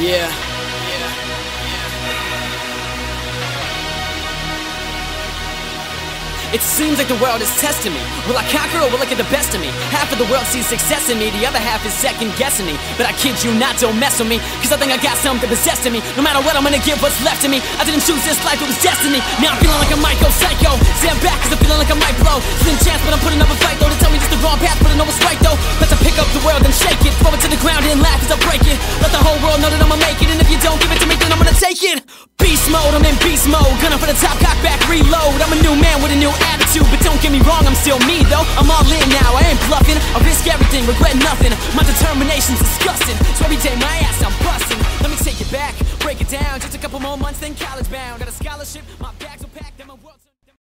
Yeah. It seems like the world is testing me. Will I conquer or will it get the best of me? Half of the world sees success in me, the other half is second guessing me. But I kid you not, don't mess with me. Cause I think I got something possessed in me. No matter what, I'm gonna give what's left of me. I didn't choose this life, it was destiny. Now I'm feeling like I might go psycho. Stand back cause I'm feeling like I might blow. Slim chance, but I'm putting up a fight though. They tell me just the wrong path, but I know it's right though. But to pick up the world and shake it. Throw it to the ground and laugh as I break it. World know that I'ma make it. And if you don't give it to me, then I'm gonna take it. Beast mode, I'm in beast mode. Gunning for the top, cock back, reload. I'm a new man with a new attitude, but don't get me wrong, I'm still me though. I'm all in now, I ain't bluffing. I risk everything, regret nothing. My determination's disgusting, so every day my ass I'm busting. Let me take it back, break it down. Just a couple more months, then college bound. Got a scholarship, my.